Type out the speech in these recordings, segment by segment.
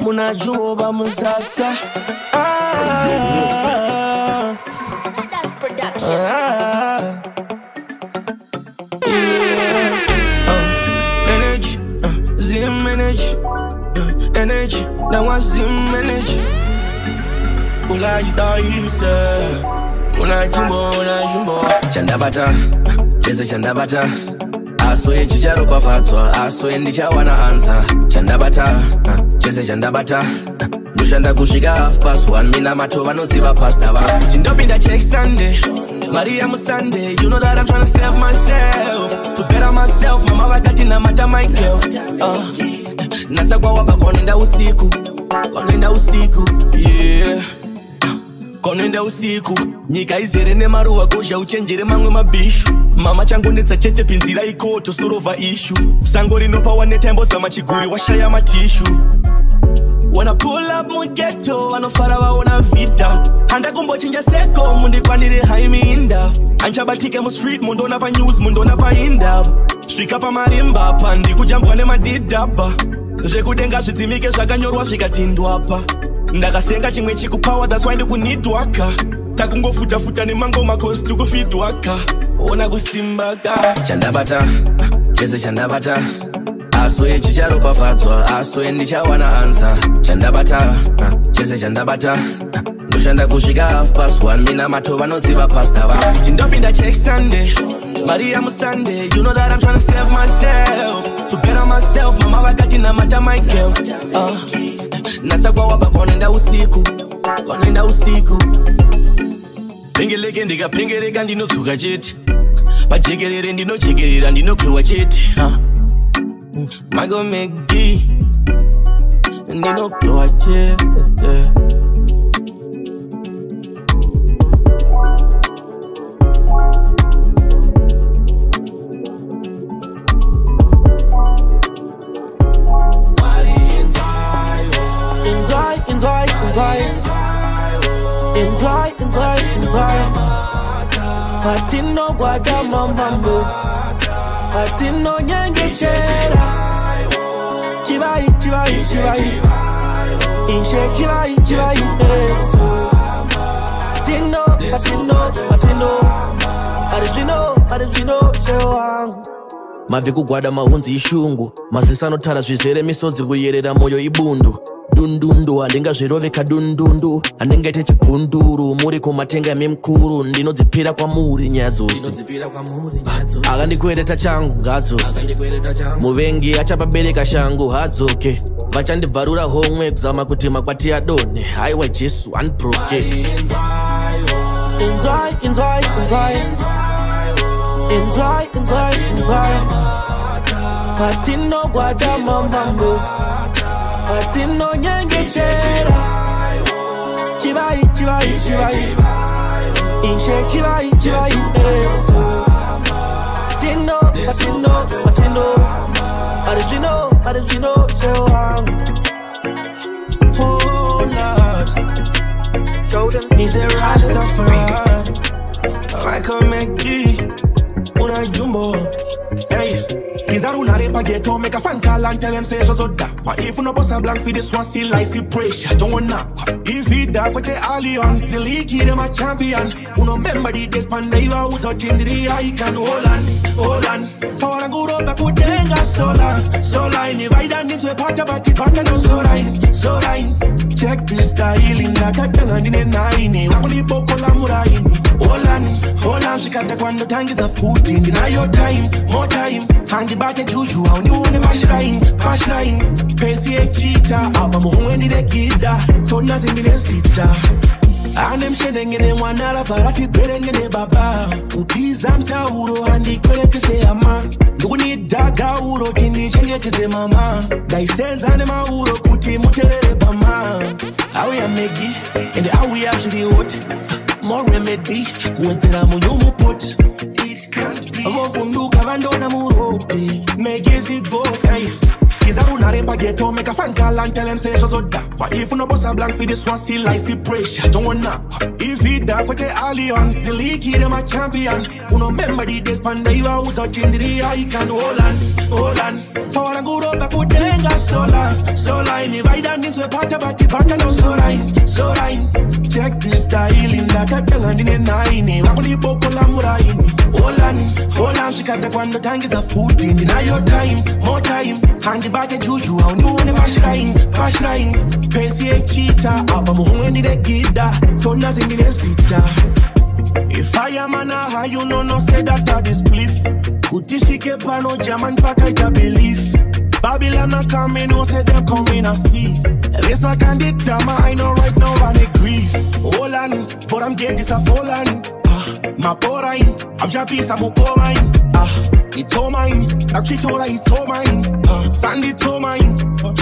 munajua bamu sasa ah, ah, yeah. uh, energy, uh, zim energy, energy, now I zim energy. Ula yitaise, Chanda bata. chandabata, uh, chanda bata. asoye chicharopafadzwa asoye ndichawana ansa chandabata uh, ah, chese chandabata uh, ah, ndoshanda kusvika half past one mina mato vanoziva pasta vakuti ndopinda chek sunday mari yamusunday you know that i'm trying to save myself to better myself mama vakati namata my girl uh, ah, eh, natsakwawaka kwaunoenda usiku kwaunoenda usiku yeah kwaunoenda usiku nyika izere nemaruva kozha uchenjere mamwe mabhishu mama changonetsa chete pinzira ikoto sorovha ishu sango rinopawanetaimbozama chiguri washaya matishu wana pull up mugeto vanofara vaona vhidha handakumbochinja seko mundikwanire haiminda hanchabatike mustreet mundoona panews mundoona painda svika pamarimbapa ndikujambwa nemadhidhabha zvekudenga zvidzimike zvakanyorwa zvikatindwapa ndakasenga chimwe chikupawa thats wy ndikunidwaka takungofutafuta nemango makosi tikufidwaka ona kusimbaka chandabata chese chandabata asoye chicharopafadzwa asoye ndichawana ansa chandabata chese chandabata ndoshanda kusvika haf pas 1 mina mato vanoziva pasta vakuti ndopinda chek sunday mari yamusunday you know that imtrynto save myself to better myself mama vakatinamata michael uh. Ah natsakwawaba kwanoenda usiku kwanoenda usiku pengeleke ndikapengereka ndinodzoka chete pajekerere ndinojekerera ndinokwewa chete magomegi ndinokwewa chete hatinogwada mambambo hatinonyengechera chivai chivai chivai ishe chivai chivai mabve kugwada mahunzi ishungu maziso anotara zvizere misodzi kuyerera mwoyo ibundu dundundu handingazvirovika dundundu handinga ite chigunduru muri kumatenga memukuru ndinodzipira kwamuri nyadzosi akandikwereta changu ngadzosi muvengi achapabereka shangu hadzoke vachandibvarura homwe kuzama kuti makwati adonhe haiwa jesu anproke patinogwada mambambo Latino nyenge chera Chibai, chibai, chibai Inche chibai, chibai Eso eh. Latino, Latino, Latino Original, Chewang Full Lord He's a Rastafari Like a Mickey Una Jumbo Hey, things are una rape ghetto, make a fan call and tell them say just order. dark. But if you no bust a blank for this one, still I see pressure. Don't want knock. If he dark with the alley on, till he give them a champion. Who no remember the days when they were out touching the eye? Can Hold on, hold on. For a good over, good thing, solar, solar. If I don't we part party, party, party, no know so right, so right check twistahili nakatanga ndine naini wakulipoko muraini she got shikata quando tangi za futi ndinayo time more time handibate juju aundione mashrain mashrain pesi yechita aba muhumwe ndine gida tona zindine sita ane mushenenge nemwana raparati bherenge nebaba kutiza mutauro handikwerekese yama ndikunidhagauro tindichengetedze mama ndaisenza nemauro kuti muterere bama auya megi ende auya zviriot moremedi kuwedzera munyumupot vovunduka vandona muroti megizigotai is a run a ghetto. Make a fan call and tell him say just so da. What if no boss a blank for this one still I see pressure? Don't wanna. If it dark with the alley on. Zaliki, them champion. Who no remember the days Pandaiva was a chindri icon. Hold on, hold on. For a good up, I could denga sola. Sola, in the right hand, it's a part of the part of so line, so line. Check this styling that I don't in a nine. Wabuli popola muraini. Hold on, hold on. She got the one that tank is a food. Deny your time, more time. Hand the bag of juju. I only want to bash line, bash line. Pacey cheetah. I'm a hungry in the kidda. Tonas in the Africa. If I am an aha, you know, no say that I Could this get Kutishike pano German pack, I believe. Babylon are coming, no say them coming as see This my candid dama, I know right now I need grief. Holland, but I'm dead, this a fallen. Ah, my poor I'm sharp, I'm a poor Ah, it's all mine. Actually, told her it's all mine. Sandy so mine,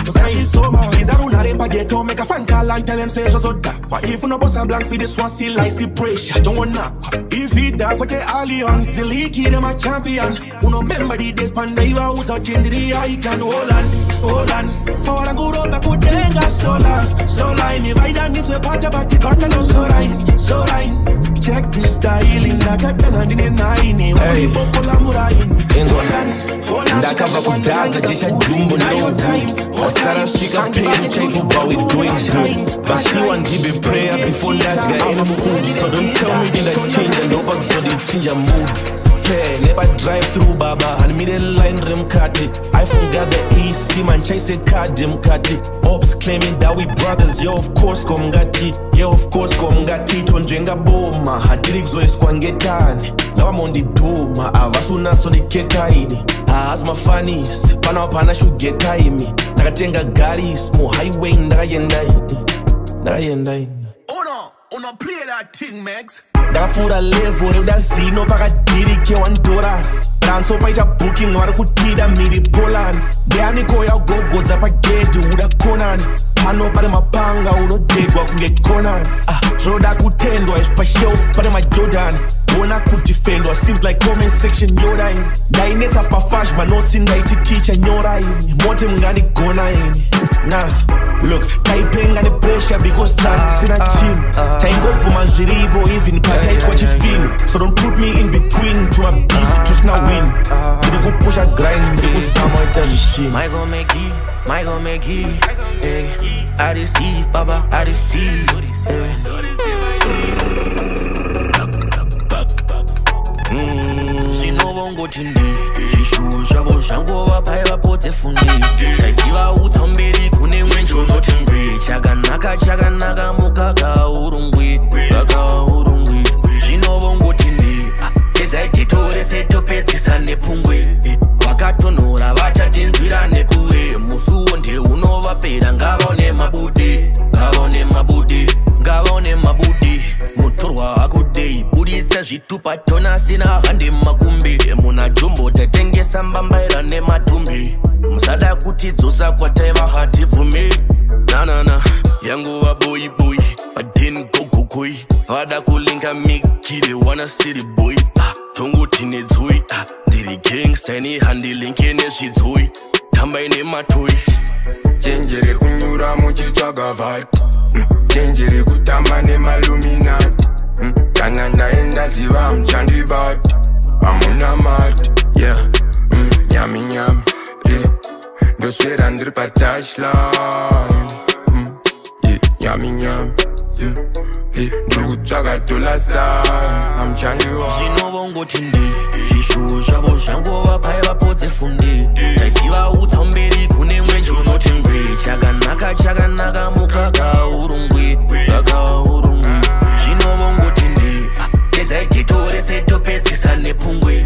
Sandy so mine. Is a rule not a ghetto, make a fan call and tell them say just so that. What if no boss a blank for this one still I see pressure, don't want to If he dark with the alley on, he league them a champion. Who no remember the days when they were out of the icon. Hold on, hold on. For a good road, I could then got so line, so line. If I don't need to part about the cut, I know so line, so line. ndakabva kudhaza chechajumbo nerozi wasara svika pedu chaikubva wedoingdoing vasiwa ndibe prayer before ndadya enfood so don't tell me dinda chinja ndobva kuzodichinja mudu chair neba drive through baba handmide line remkati i forgot the ec man chase a card demkati ops claiming that we brothers yeah of course komngati yeah of course komngati tonjenga boma hatiri kuzoiswa ngetani ngava mondiduma avasunatso nekekaini haasi mafanis pana pana shugetaimi ndakatenga garis muhighway ndakaendai ndakaendai una, una play that thing, Max ndakafuura levo reuda zino pakadiri ke1 dora danso paita booking vari kutida mhiri poland deanikoya kugogodza pagedhi uda konani pano pane mapanga unodegwa kunge konani zvoda ah, kutendwa izvi pashelf pane majordan bona kudefendwa seems like comment section nyoraini ndainetsa pafash manotsi ndaiti ticha nyoraini mote mungandigona ini na look taipenga nepressure because zatisina chinu ah, ah, taingobvuma zviripo even pataitwa chifinhu king. My gon' make it, my gon' make it. Ayy, I deceive, Baba, I deceive. zvinovongoti eh. ndi zvishuu zvavo zvangova paivapo dzefundi taiziva utsamberi kune mwenjonoti ngwi chakanaka chakanaka mukaka urungwi kaka urungwi zvinovongoti ndi ah, edzaititorese topedzisa nepungwi vakatonhora vachatinzwira nekuve musuwo ndeunovapera ngavaone mabudi ngavaone mabudi ngavaone mabudi mutorwa akudei buditsa zvitupa tonasina hande makumbi emuna jumbo tatengesa mbambaira nematumbi musada kutidzosa kwataiva hatibvumi nanana yanguva boi boi vadin gogokoi vada kulinga mikire wana siri boi dzongoti nedzui ah, ndiri gangstani handilinke nezvidzui tambai nematoi chenjere kunyura muchitsvaga vibe mm, chenjere kutamba nemaluminati mm, kana ndaenda ziva hamuchandibati hamuna mati ye nyami mm, nyami ndoswera ndiri patashla nyami nyami yeah ndokutsvakatolasaamchaniwazvinovongoti ndi zvishuwo zvavo zvangova paivapodze fundi taivaudza mberi kune mwenje unoti ngwi chakanaka chakanaka mukaka urungwi kaka urungwi zvinovongoti ndi edzai titorese topedzisa nepungwi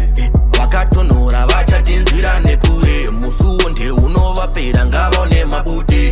vakatonhora vachatinzwira nekuve musuwo ndeunovapera ngavaone mabude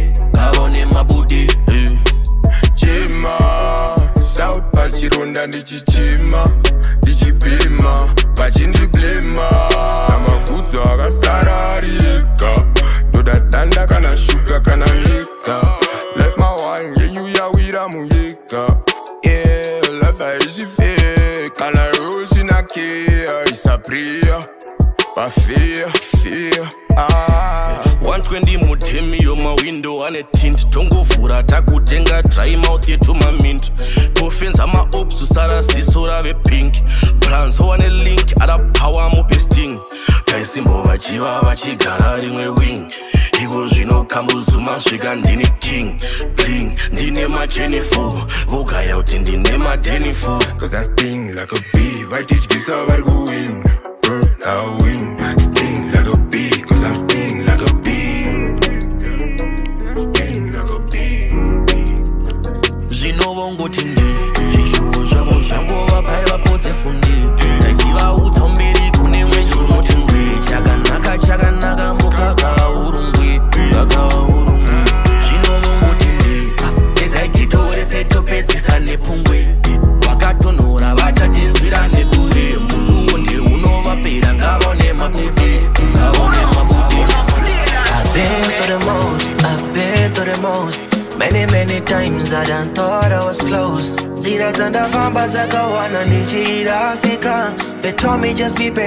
ndinokuzika ndine king bling ndinemajennifer vogaya kuti ndinemadennifer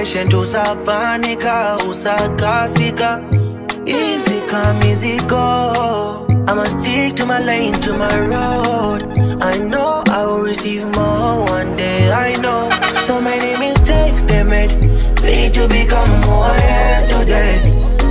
patient usapanika usakasika easy come easy go I'ma stick to my lane to my road I know I will receive more one day I know so many mistakes they made me to become more I am today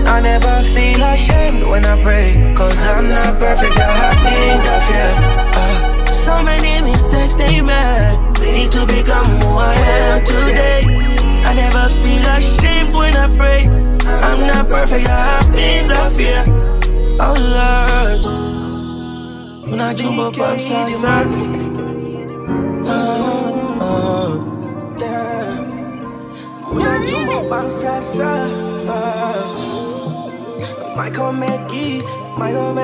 I never feel ashamed when I pray Cause I'm not perfect, I have things I fear uh, So many mistakes they made Me to become who I am today never feel ashamed when I pray. I'm not perfect, I have things I fear. Oh Lord, when I jump up, I'm so sad. I up, I'm so sad. Oh. Might go make it, might go If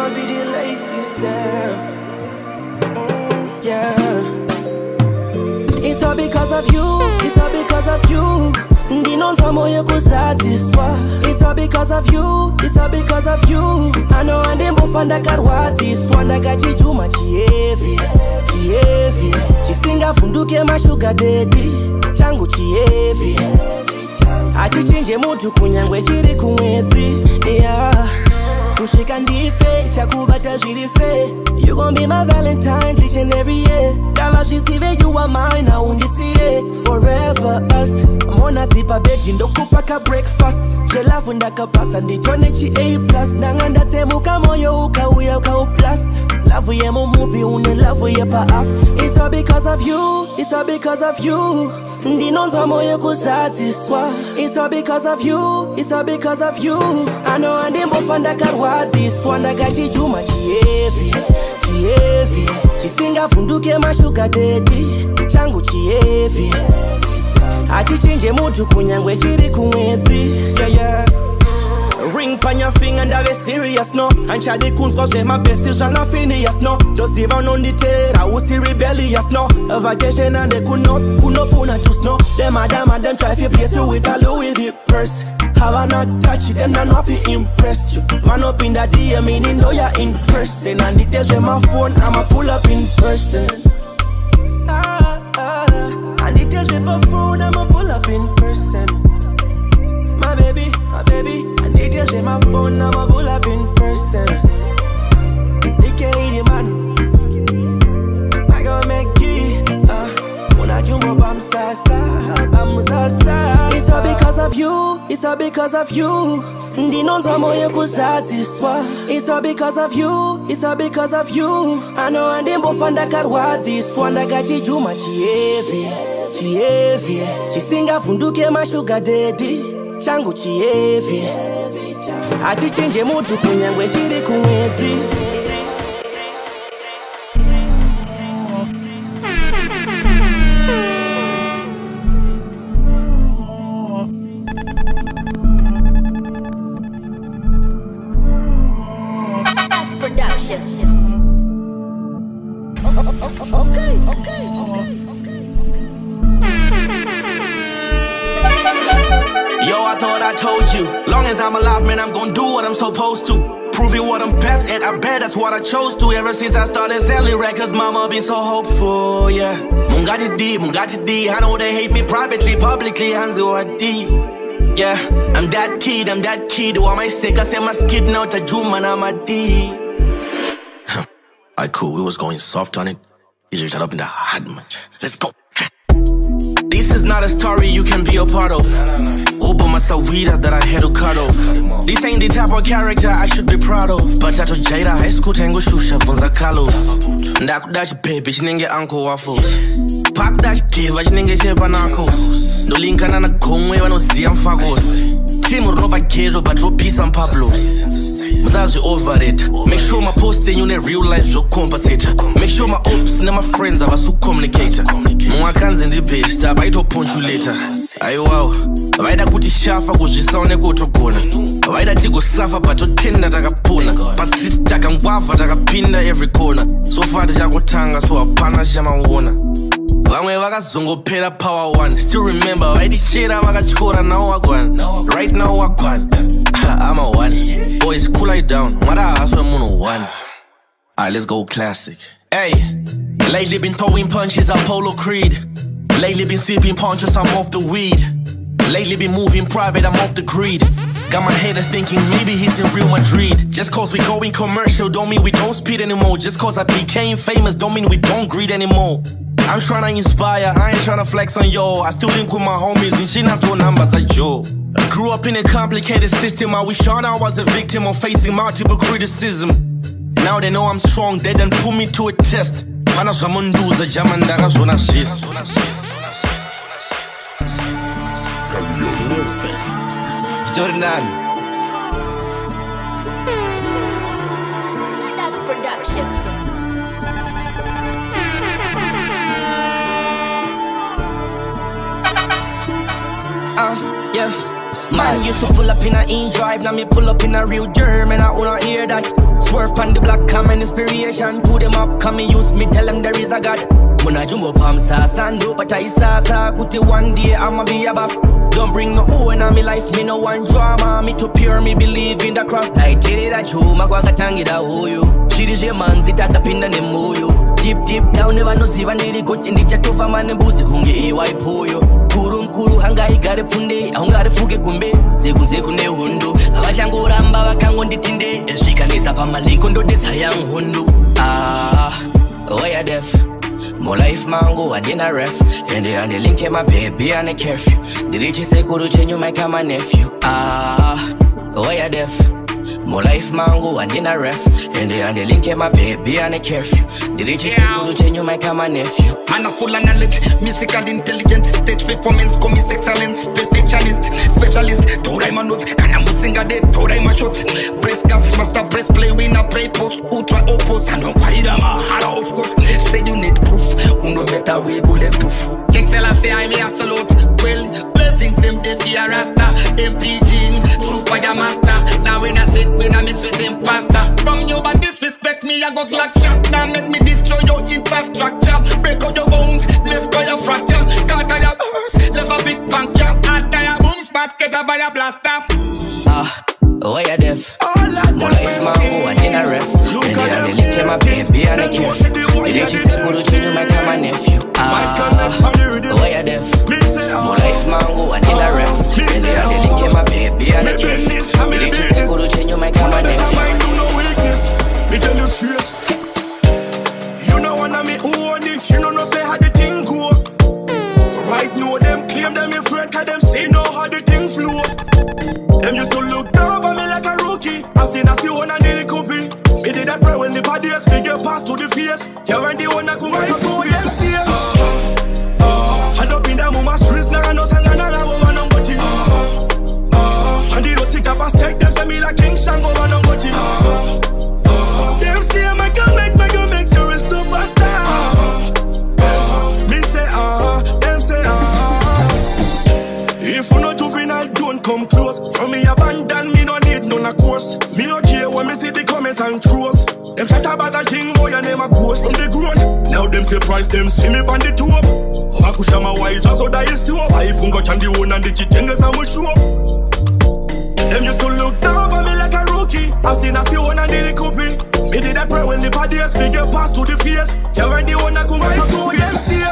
I be delayed, this damn. yeah. It's all because of you. because of you ndinonzwa moyo kuzadziswa itsa because of you itsa because of you ano andimbofa ndakarwadziswa ndakachichuma chihevhi chihevhi chisingavhunduke mashuga dedi changu chihevhi hachichinje mutu kunyangwe chiri kumwedzi ya yeah. Kushika ndife, chakubata zviri fe You gon' be my valentines each and every year Kama zvizive you are mine, haundisiye Forever us Mona zipa beji ndokupa ka breakfast Chelafu ndakapasa ndichone chi A+, plus. nanga ndatsemuka moyo ukauya ukauplast Lavu yemumuvi une lavu yepa aft It's all because of you, it's all because of you ndinonzwa moyo kuzadziswa it's all because of you it's all because of you ano andimbofa ndakarwadziswa ndakachichuma chihevhi chihevhi chisingavhunduke mashuga dedi changu chihevhi hachichinje mutu kunyange chiri kumwe your thing and I serious no. And share the coons cause they my besties I'm finious no. Just even on the tail, I was see rebellious now. A vacation and they could not, could not phone and just no. Them madam and them try to place you with a Louis V purse. Have I not touch it, them not know impressed you. Man up in that DM, meaning know you're in person. And the days my phone, I'ma pull up in person. Ah, ah, and the days my phone, I'ma pull up in person. My baby. My baby, I need you, share my phone, I'ma pull up in person. Nikkei, man. My girl, make it. Uh, when I jump up, I'm sasa. I'm sasa. It's all because of you, it's all because of you. ndinonzwa moyo kuzadziswa it's all because of you it's all because of you anowa ndimbofa ndakarwadziswa ndakachijuma chiyevhi chiyevhi chisingavhunduke mashuga dedhi changu chihevi hachichinje mutu kunyange chiri kumwedzi yeah. that's what I chose to Ever since I started selling records, mama been so hopeful, yeah Mungati D, Mungati D I know they hate me privately, publicly, Hanzo D yeah, I'm that kid, I'm that kid Who am I sick? I said my skid now to Juma na madi Alright cool, we was going soft on it Easier shut up in the hard man Let's go is not a story you can be a part of. Open myself weeder that I had to cut off. This ain't the type of character I should be proud of. But I told Jada high school tango shusha vunza colors. baby, she chinenge uncle waffles. Pakuda chikiva chinenge chepanacos. Ndolinkana na gomwe vanoziya mfakosi. Timu rinovagezvo but and Pablos. muzazviovereta make sure mapost enyu nereal life zvokucompensata make sure maops nemafriends havasi kucommunicata mumwe akanzi ndibest apaitopunchuleta aiwawo vaida kuti shafa kuzvisawo nekotogona vaida tigosafa patotenda takapuna pastrit takangwavha takapinda every kona so far tichakotanga so hapana chichamaona vamwe vakazongophera power one still remember vaidichera vakatyora nawo wagwana right now wagwana ama one boys cool it down mwari ahaswe munhu one Alright, let's go classic. Hey, lately been throwing punches at Polo Creed. Lately been sipping punches, I'm off the weed. Lately been moving private, I'm off the grid. Got my haters thinking maybe he's in Real Madrid. Just cause we going commercial, don't mean we don't speed anymore. Just cause I became famous, don't mean we don't greed anymore. I'm trying to inspire, I ain't trying to flex on yo. I still link with my homies and she not throw numbers at yo. I grew up in a complicated system. I wish I was a victim of facing multiple criticism. Now they know I'm strong, they done put me to a test. Pana Productions. Yeah. Man used to pull up in a in-drive, now me pull up in a real German, I wanna hear that Swerve on the block, come and inspiration, to them up, come and use me, tell them there is a God Muna jumbo palm sauce and do but I sa Kuti one day I'ma be a boss Don't bring no own in me life, me no one drama Me too pure, me believe in the cross I tell that you, magwa katangira huyu Shiri zvemanzi takapinda you. Deep deep down, nevanozviva neri good Indichatofa mane mbudzi kunge you. vakuru hangaigare pfundei haungarefuke gumbe sekunze kune hondo havachangoramba vakangonditinde zvikanetsa pamalinko ndodetsa yanghondo ah, oya oh def mulife mangu handina ref ende handilinke mabhebhi ane kefyu ndiri chisekuru chenyu maita manefyu ah, oya oh def More life mango and in a ref. And they and they link in my baby and a curfew. The latest yeah. will change you might time my nephew. Man a full knowledge, musical intelligence, stage performance, comes excellence, perfectionist, specialist. Told my notes can I'm a singer, dead. told my shots, breast gas, master breast play, winner, play post, ultra opposed. And don't worry, I'm a ah, hara, of course. Say you need proof, uno better way bulletproof. King tell I'm a salute. Well, blessings, them, they fear rasta, MPG, true fire master. We I sit, we I mix with imposter. From you, but disrespect me, I go glock shot. Now make me destroy your infrastructure. Break out your bones, left by your fracture. Cut out your bones, left a big puncture. Hot tire boom, smart, get up by a blaster. Ah, oh, yeah, deaf. Mula life my hoe, I did a ref. Then they had the lick my baby and on the kiff. The day she said, go to change my Them used to look down on me like a rookie. I seen a see one and did it copy. Me did that prayer when the body figure passed to the face. Yeah, when the one I come back to them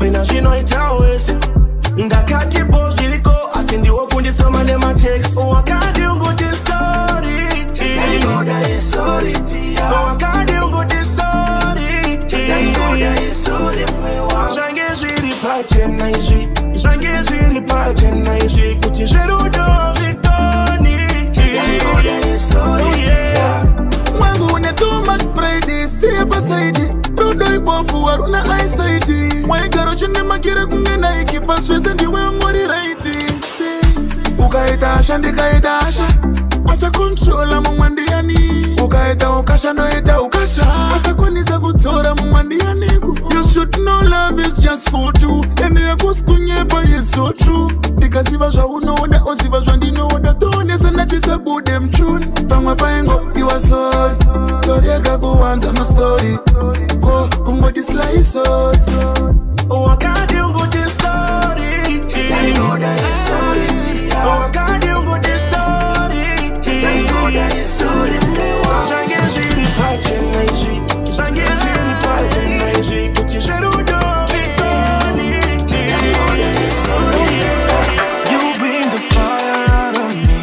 pena zvinoita wese ndakati bo zviriko asi ndiwo kunditsoma nematex wakandiunguti oh, sorityakandiunguti oh, sorityzvange zviri pachena izvi zvange zviri pachena izvi kuti zverudo zvikoni mwangu oh, une too much pride siye pasaidi rudo ibofu waruna isaidi kuchi nemakire kunge naikipa zvese ndiwe muri raiti ukaita asha ndikaita asha achakontrola mumwandiyani ukaita ukasha ndoita ukasha achakwanisa kudzora mumwandiyaniku yosvotnolavesjusfot endeyakosi kunyepa yezotru ndikaziva zvaunoona oziva zvandinoona toonesana tisabude mchuni pamwe paingo iwa sori torega kuwanza mastori ko kungoti slaisori Wakati unguti You bring the fire out of me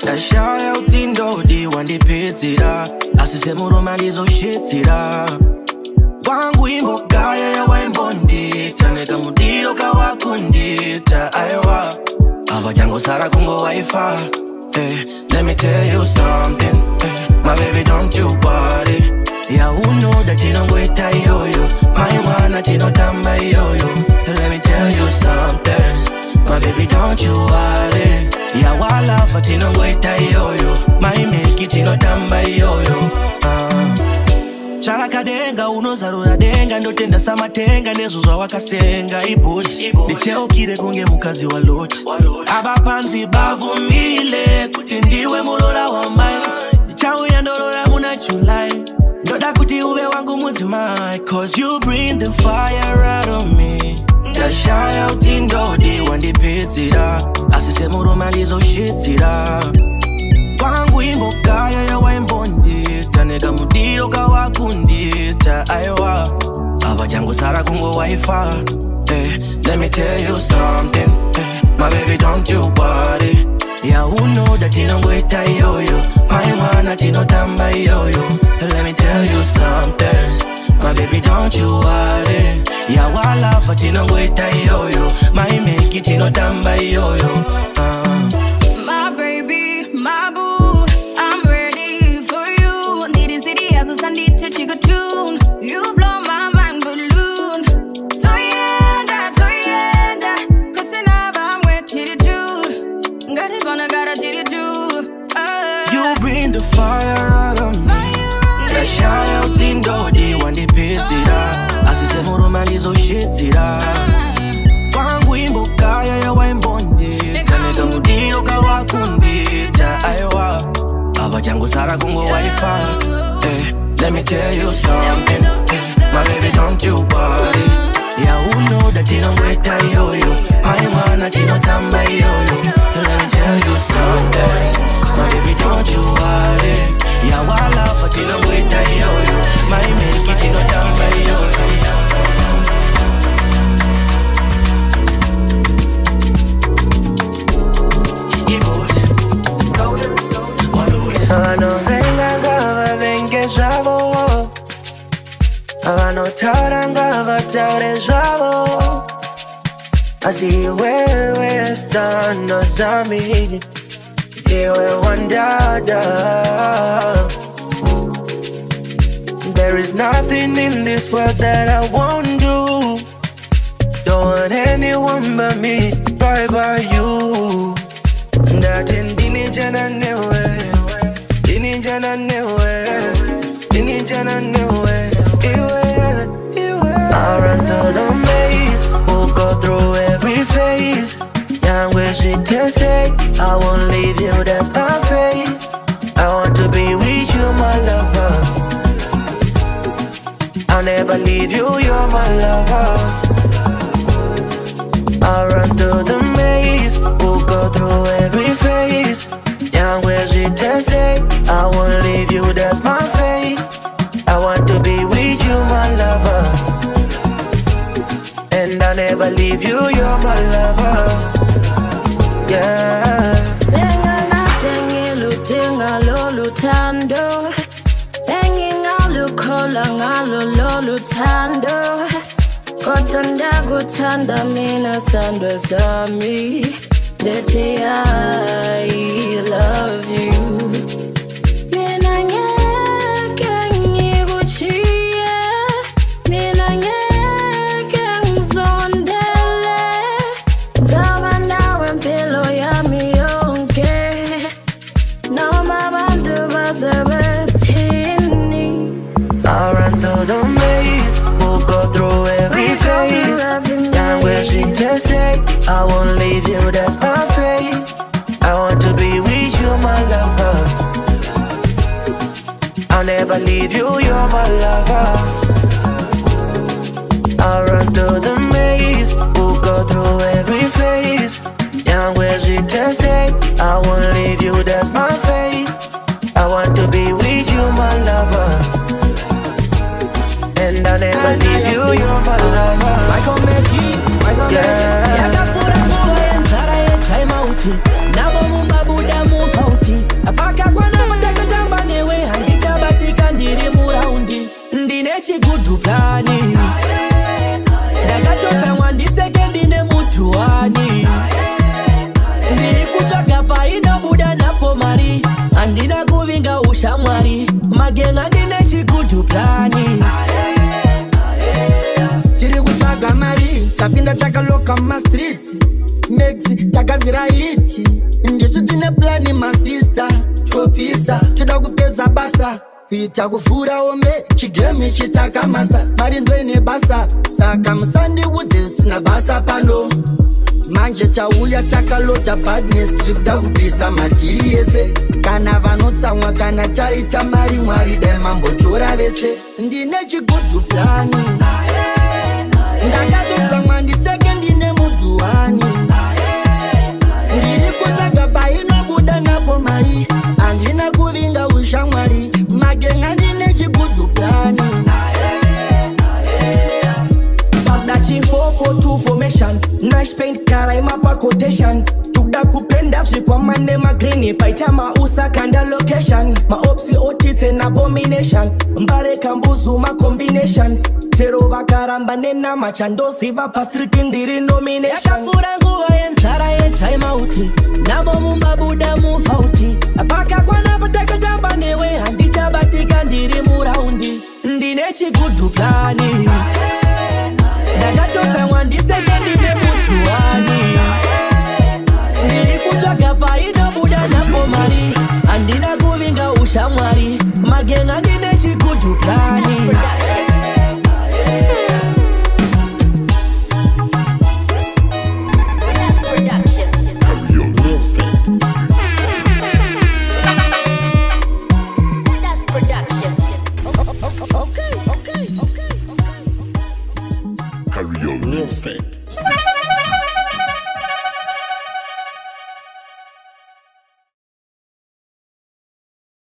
That shout out in dodi Wandi pitira Asise murumalizo shitira Wangu imbo ndaita mudiro kawakundita aiwa apa changosara kungo waifa yaunoda tinongoita iyoyo mai mwana tinotamba iyoyo yawalafa tinongoita iyoyo mai meki tinotamba iyoyo uh. Ah charakadenga unozarura denga ndotenda samatenga nezvo zvawakasenga ibhoti ndicheukire kunge mukadzi waloti ava panzi bavumile kuti ndiwe murora wamai ndichauya ndorora muna july ndoda kuti uve wangu mudzimai cause you bring the fire out of me ndashaya kuti ndodi wandipedzira asi semuruma ndizoshidzira kwangu imbogaya yawaimbondira tane kamudiro kawakundita aiwa avachangosara kungo waifa yaunoda tinongoita iyoyo mai mwana tinotamba iyoyo yawalafa tinongoita iyoyo mai meki tinotamba iyoyo uh. Got it, but I gotta tell you true. Uh, you bring the fire out of me. Let shine out in door day when they pit it up. Uh. Asisemo romalizo shit it up. Wangu imbo kaya ya waimbonde. Kaneka mudiro kawakundita. Aiwa, baba jangu sara kungo wifi. Eh, let me tell you something. my baby, don't you worry. Yeah, who know that you don't wait a yo-yo My man that you do come by yo-yo Let me tell you something My baby, don't you worry Yeah, while love for you don't wait a yo-yo My make it, you do come by yo-yo I know vanotaura ngavataure zvavo asi iwewe zano zami iwe wandada There is nothing in this world that I won't do Don't want anyone but me, bye bye you Ndatin dini jana newe Dini jana newe Dini jana newe Iwe I ran through the maze, we'll go through every phase. Yeah, I wish it can say, I won't leave you, that's my fate. I want to be with you, my lover. I'll never leave you, you're my lover. I will run through the maze, we'll go through every phase. Yeah, I wish it can say, I won't leave you, that's my fate. leave you, you're my lover. Yeah. Lutinga mina sandwe sami, I love you. I won't leave you, that's my fate. I want to be with you, my lover. I'll never leave you, you're my lover. I'll run through the maze, we'll go through every phase. Young where's it to say? I won't leave you, that's my fate. I want to be with you, my lover. And I'll never leave you, you're shamwari handina kuvinga ushamwari magenga ndine chigudhuplani tiri kutsvaga mari tapinda takaloka mumastreets max takaziraiti ndisu tine plani masista topisa toda kupedza basa kuita kupfuura ombe chigemi chitakamasa mari ndoine basa saka musandiudze zvisina basa pano manje tauya takalota badness tiri kuda kubvisa madhiri yese kana vanotsamwa kana taita mari mwari dai mambotora vese ndine chigudhu plani ndakatotsamwa ndiseke ndine mudhuwani ndiri kutanga painobuda napo mari handina kuvinga ushamwari magenga ndine chigudhu plani pada chi4 4 2 formation cash paint karai mapa quotation tukuda kupenda zvikwama nemagrini paita mausa kanda location maopsi otitse nabomination mbarekambuzuma combination chero vakaramba nenama chandoziva pastriti ndiri nominationyakapfuura nguva yenzara yetimeauti navo mumbabuda mufauti pakakwana patakatamba newe handichabatika ndiri muraundi ndine chikudhukani hey! ndakatobva wandisete ndine mutuani ndiri kutsvaga painobuda napo mari handina kuvinga ushamwari magenga ndine chikudhukani yeah.